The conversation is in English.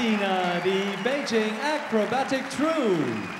The Beijing Acrobatic Troupe.